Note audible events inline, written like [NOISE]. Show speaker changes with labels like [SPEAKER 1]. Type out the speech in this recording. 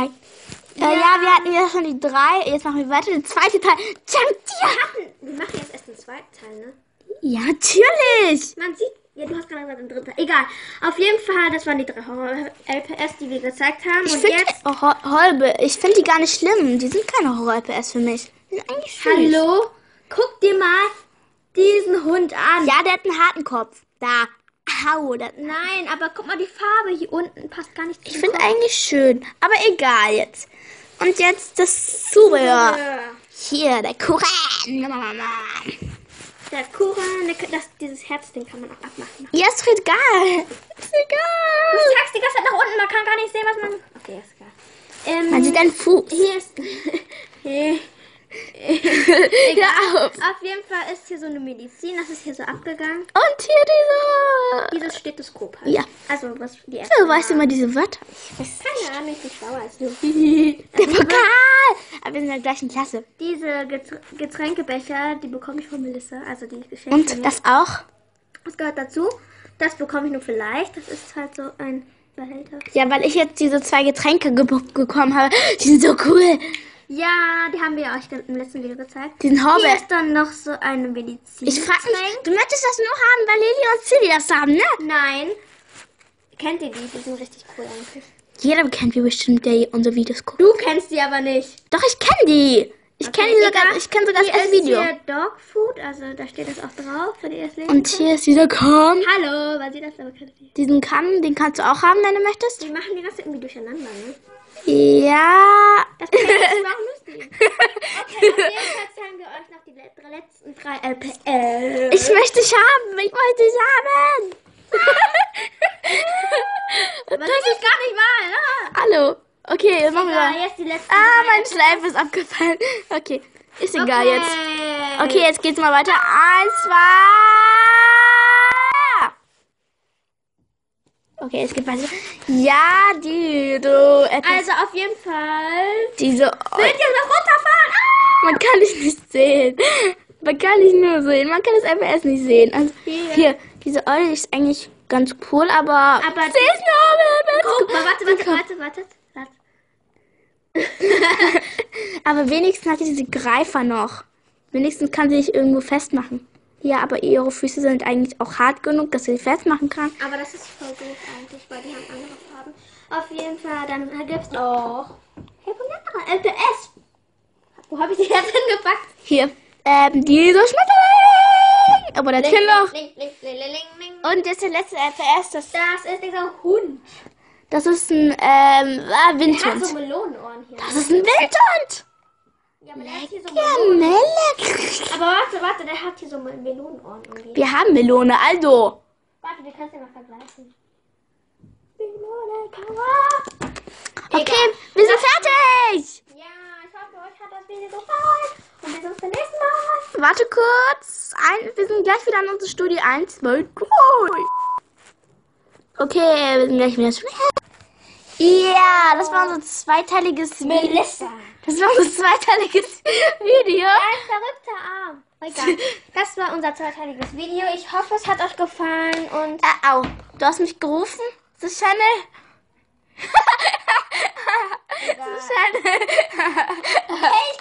[SPEAKER 1] Äh, ja, wir hatten ja schon die drei. Jetzt machen wir weiter. Den zweiten Teil.
[SPEAKER 2] Hatten, wir machen jetzt erst den zweiten Teil, ne?
[SPEAKER 1] Ja, natürlich.
[SPEAKER 2] Man sieht, ja, du hast gerade gesagt, den dritten Teil. Egal. Auf jeden Fall, das waren die drei Horror-LPS, die wir gezeigt haben.
[SPEAKER 1] Ich
[SPEAKER 2] Und
[SPEAKER 1] finde
[SPEAKER 2] jetzt,
[SPEAKER 1] oh, Hol- Holbe, ich finde die gar nicht schlimm. Die sind keine Horror-LPS für mich. Die sind eigentlich süß.
[SPEAKER 2] hallo, guck dir mal diesen Hund an.
[SPEAKER 1] Ja, der hat einen harten Kopf. Da. Au, das,
[SPEAKER 2] Nein, aber guck mal, die Farbe hier unten passt gar nicht
[SPEAKER 1] ich finde eigentlich schön. Aber egal jetzt. Und jetzt das Zubehör. Hier, der Kuchen.
[SPEAKER 2] Der Kuchen, der, das, dieses Herzding kann man auch abmachen.
[SPEAKER 1] Ja, ist egal. Ist
[SPEAKER 2] Du
[SPEAKER 1] egal.
[SPEAKER 2] zeigst die ganze Zeit nach unten, man kann gar nicht sehen, was man... Okay, ist egal. Ähm,
[SPEAKER 1] Man sieht einen Fuß.
[SPEAKER 2] hier ist... [LAUGHS] [LAUGHS]
[SPEAKER 1] Hör auf.
[SPEAKER 2] Auf jeden Fall ist hier so eine Medizin, das ist hier so abgegangen.
[SPEAKER 1] Und hier diese.
[SPEAKER 2] Dieses Stethoskop halt.
[SPEAKER 1] Ja.
[SPEAKER 2] Also, was die erste
[SPEAKER 1] So, weißt du mal diese Wörter?
[SPEAKER 2] Keine Ahnung, ich bin schlauer als du. [LAUGHS]
[SPEAKER 1] Der Pokal. Aber wir sind in der gleichen Klasse.
[SPEAKER 2] Diese Getr- Getränkebecher, die bekomme ich von Melissa, also die Geschenke.
[SPEAKER 1] Und das auch?
[SPEAKER 2] das gehört dazu. Das bekomme ich nur vielleicht. Das ist halt so ein Behälter.
[SPEAKER 1] Ja, weil ich jetzt diese zwei Getränke ge bekommen habe. Die sind so cool.
[SPEAKER 2] Ja, die haben wir euch im letzten Video gezeigt.
[SPEAKER 1] Die sind
[SPEAKER 2] Hier ist dann noch so eine Medizin.
[SPEAKER 1] Ich frage mich, du möchtest das nur haben, weil Lili und Silly das haben, ne?
[SPEAKER 2] Nein. Kennt ihr die? Die sind richtig cool eigentlich.
[SPEAKER 1] Jeder kennt wie bestimmt, der unsere Videos guckt.
[SPEAKER 2] Du kennst die aber nicht.
[SPEAKER 1] Doch, ich kenne die. Ich kenne die sogar, ich kenne sogar
[SPEAKER 2] Hier
[SPEAKER 1] das
[SPEAKER 2] ist
[SPEAKER 1] Video.
[SPEAKER 2] hier Dog Food, also da steht das auch drauf, ihr das lesen
[SPEAKER 1] Und hier ist dieser Kamm.
[SPEAKER 2] Hallo, weil sie das aber kennt. Die
[SPEAKER 1] Diesen Kamm, den kannst du auch haben, wenn du möchtest.
[SPEAKER 2] Die machen die ganze irgendwie durcheinander, ne?
[SPEAKER 1] Ja.
[SPEAKER 2] Das, das war lustig. [LAUGHS] Okay, auf jeden Fall zeigen wir euch noch die letzten drei LPL.
[SPEAKER 1] Ich möchte dich haben. Ich möchte dich haben. [LAUGHS]
[SPEAKER 2] Das ist ich gar nicht mal, ne?
[SPEAKER 1] Hallo. Okay, jetzt machen wir.
[SPEAKER 2] jetzt die letzten
[SPEAKER 1] Ah, mein Schleif ist abgefallen. Okay, ist egal
[SPEAKER 2] okay.
[SPEAKER 1] jetzt. Okay, jetzt geht's mal weiter. Eins, zwei. Okay, es geht weiter. Ja, die, du, etwas,
[SPEAKER 2] Also auf jeden Fall.
[SPEAKER 1] diese,
[SPEAKER 2] Könnt ihr noch runterfahren? Ah!
[SPEAKER 1] man kann dich nicht sehen. Man kann dich nur sehen. Man kann das FS nicht sehen. Also,
[SPEAKER 2] Hier.
[SPEAKER 1] hier, diese Eule ist eigentlich ganz cool, aber.
[SPEAKER 2] Aber
[SPEAKER 1] sie ist nur
[SPEAKER 2] Guck mal, warte, warte, warte, warte. [LAUGHS] warte.
[SPEAKER 1] Aber wenigstens hat sie diese Greifer noch. Wenigstens kann sie sich irgendwo festmachen. Ja, aber ihre Füße sind eigentlich auch hart genug, dass sie festmachen kann.
[SPEAKER 2] Aber das ist voll doof eigentlich, weil die haben andere Farben. Auf jeden Fall, dann gibt's noch Harry Potter, LPS. Wo habe ich die jetzt hingepackt?
[SPEAKER 1] Hier, ähm, dieser Schmetterling. Aber der
[SPEAKER 2] ling.
[SPEAKER 1] Und jetzt der letzte LPS. Das,
[SPEAKER 2] Das ist dieser Hund.
[SPEAKER 1] das ist ein, ähm, ah,
[SPEAKER 2] Der hat so
[SPEAKER 1] Windhund.
[SPEAKER 2] Melonenohren hier.
[SPEAKER 1] Das ist ein Windhund.
[SPEAKER 2] Ja, aber der hat hier so. Aber warte, warte, der hat hier so Melonenohren irgendwie.
[SPEAKER 1] Wir haben Melone, also.
[SPEAKER 2] Warte, wir können es ja mal vergleichen. Melone, Kawa.
[SPEAKER 1] Okay, wir sind fertig.
[SPEAKER 2] Ja, ich hoffe, euch hat das Video gefallen. Und wir sehen uns beim nächsten Mal.
[SPEAKER 1] Warte kurz. Ein, wir sind gleich wieder in unserem Studio 1, 2, 3. Okay, wir sind gleich wieder. Ja, das war unser zweiteiliges Video.
[SPEAKER 2] Melissa.
[SPEAKER 1] Das war unser zweiteiliges Video.
[SPEAKER 2] Ein verrückter Arm. Egal. Das war unser zweiteiliges Video. Ich hoffe, es hat euch gefallen und
[SPEAKER 1] Äh, au, du hast mich gerufen? The Channel? [LAUGHS] The Channel.
[SPEAKER 2] Hey,